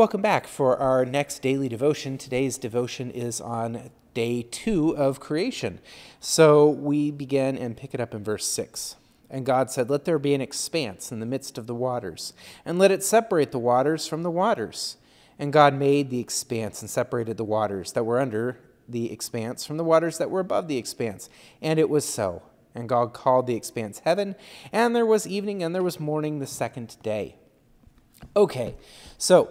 Welcome back for our next daily devotion. Today's devotion is on day two of creation. So we begin and pick it up in verse 6. And God said, Let there be an expanse in the midst of the waters, and let it separate the waters from the waters. And God made the expanse and separated the waters that were under the expanse from the waters that were above the expanse. And it was so. And God called the expanse heaven, and there was evening and there was morning the second day. Okay, so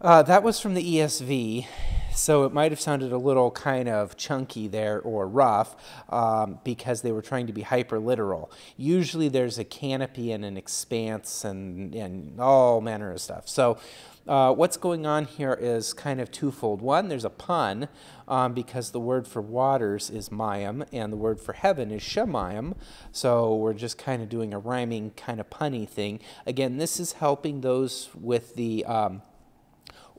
uh, that was from the ESV, so it might have sounded a little kind of chunky there or rough um, because they were trying to be hyper literal. Usually there's a canopy and an expanse and, and all manner of stuff. So uh, what's going on here is kind of twofold. One, there's a pun um, because the word for waters is mayim and the word for heaven is shemayim. So we're just kind of doing a rhyming kind of punny thing. Again, this is helping those with the um,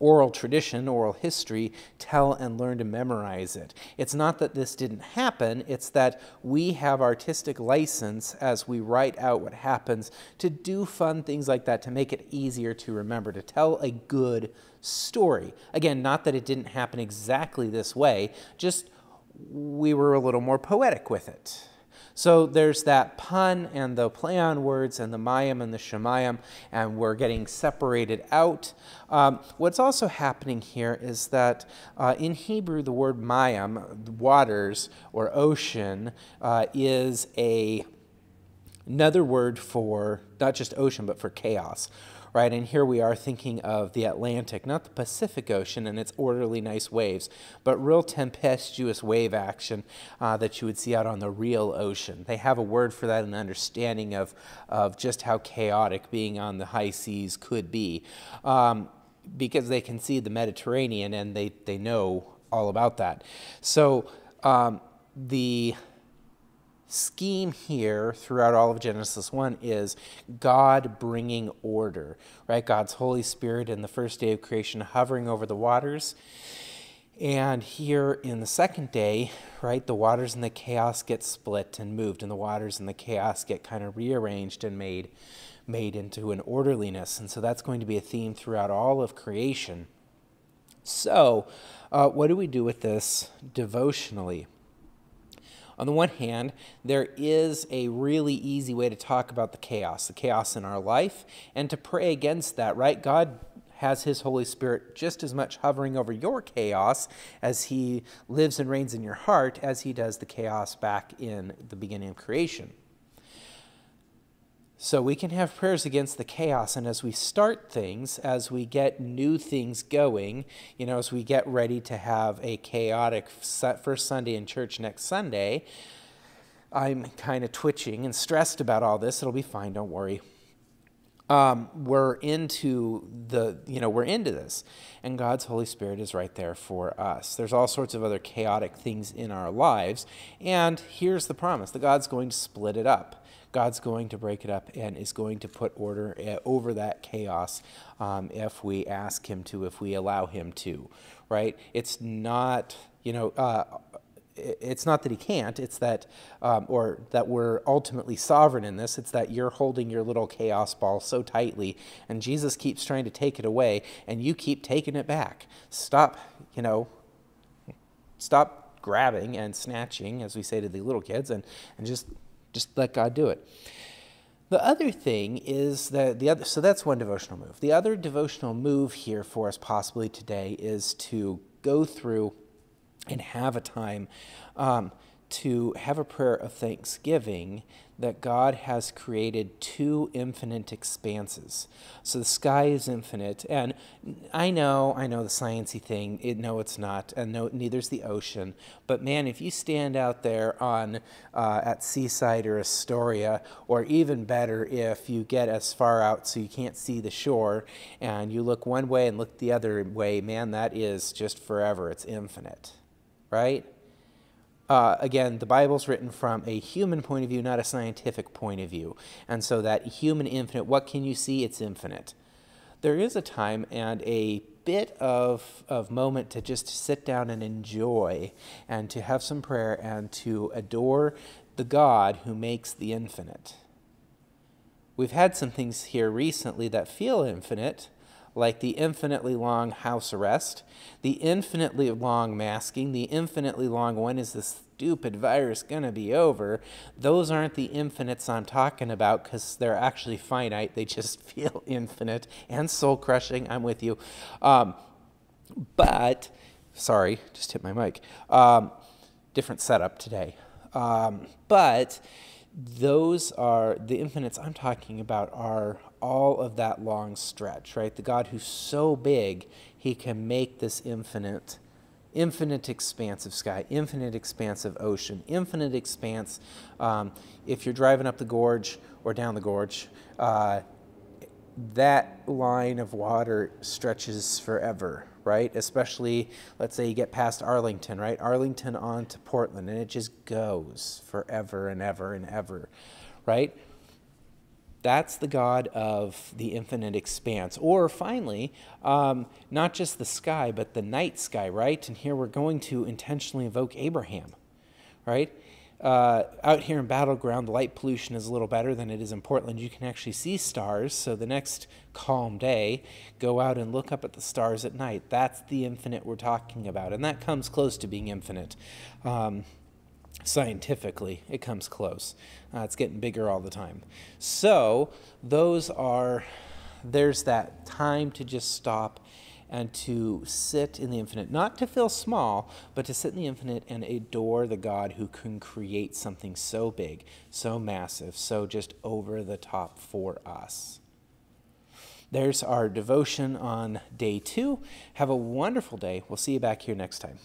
oral tradition, oral history, tell and learn to memorize it. It's not that this didn't happen, it's that we have artistic license as we write out what happens to do fun things like that to make it easier to remember, to tell a good story. Again, not that it didn't happen exactly this way, just we were a little more poetic with it. So there's that pun and the play on words and the mayim and the shemayim, and we're getting separated out. Um, what's also happening here is that uh, in Hebrew, the word mayim, waters or ocean, uh, is a another word for not just ocean, but for chaos right? And here we are thinking of the Atlantic, not the Pacific Ocean and its orderly, nice waves, but real tempestuous wave action uh, that you would see out on the real ocean. They have a word for that, an understanding of, of just how chaotic being on the high seas could be. Um, because they can see the Mediterranean and they, they know all about that. So um, the scheme here throughout all of Genesis 1 is God bringing order, right? God's Holy Spirit in the first day of creation hovering over the waters. And here in the second day, right, the waters and the chaos get split and moved, and the waters and the chaos get kind of rearranged and made, made into an orderliness. And so that's going to be a theme throughout all of creation. So, uh, what do we do with this devotionally? On the one hand, there is a really easy way to talk about the chaos, the chaos in our life, and to pray against that, right? God has his Holy Spirit just as much hovering over your chaos as he lives and reigns in your heart as he does the chaos back in the beginning of creation. So we can have prayers against the chaos. And as we start things, as we get new things going, you know, as we get ready to have a chaotic first Sunday in church next Sunday, I'm kind of twitching and stressed about all this. It'll be fine, don't worry. Um, we're into the, you know, we're into this. And God's Holy Spirit is right there for us. There's all sorts of other chaotic things in our lives. And here's the promise that God's going to split it up. God's going to break it up and is going to put order eh, over that chaos um, if we ask Him to, if we allow Him to, right? It's not, you know, uh, it's not that he can't it's that um, or that we're ultimately sovereign in this it's that you're holding your little chaos ball so tightly and jesus keeps trying to take it away and you keep taking it back stop you know stop grabbing and snatching as we say to the little kids and and just just let God do it. The other thing is that the other, so that's one devotional move. The other devotional move here for us possibly today is to go through and have a time um, to have a prayer of thanksgiving that God has created two infinite expanses. So the sky is infinite, and I know, I know the sciencey thing. It, no, it's not, and no, neither's the ocean. But man, if you stand out there on uh, at Seaside or Astoria, or even better, if you get as far out so you can't see the shore, and you look one way and look the other way, man, that is just forever. It's infinite, right? uh, again, the Bible's written from a human point of view, not a scientific point of view. And so that human infinite, what can you see? It's infinite. There is a time and a bit of, of moment to just sit down and enjoy and to have some prayer and to adore the God who makes the infinite. We've had some things here recently that feel infinite, like the infinitely long house arrest, the infinitely long masking, the infinitely long when is this stupid virus going to be over, those aren't the infinites I'm talking about because they're actually finite. They just feel infinite and soul crushing. I'm with you. Um, but, sorry, just hit my mic. Um, different setup today. Um, but those are the infinites I'm talking about are all of that long stretch, right? The God who's so big, he can make this infinite, infinite expanse of sky, infinite expanse of ocean, infinite expanse. Um, if you're driving up the gorge or down the gorge, uh, that line of water stretches forever, right? Especially, let's say you get past Arlington, right? Arlington on to Portland, and it just goes forever and ever and ever, right? That's the God of the infinite expanse. Or finally, um, not just the sky, but the night sky, right? And here we're going to intentionally evoke Abraham, right? Uh, out here in Battle Ground, the light pollution is a little better than it is in Portland. You can actually see stars. So the next calm day, go out and look up at the stars at night. That's the infinite we're talking about. And that comes close to being infinite. Um, scientifically, it comes close. Uh, it's getting bigger all the time. So those are, there's that time to just stop and to sit in the infinite, not to feel small, but to sit in the infinite and adore the God who can create something so big, so massive, so just over the top for us. There's our devotion on day two. Have a wonderful day. We'll see you back here next time.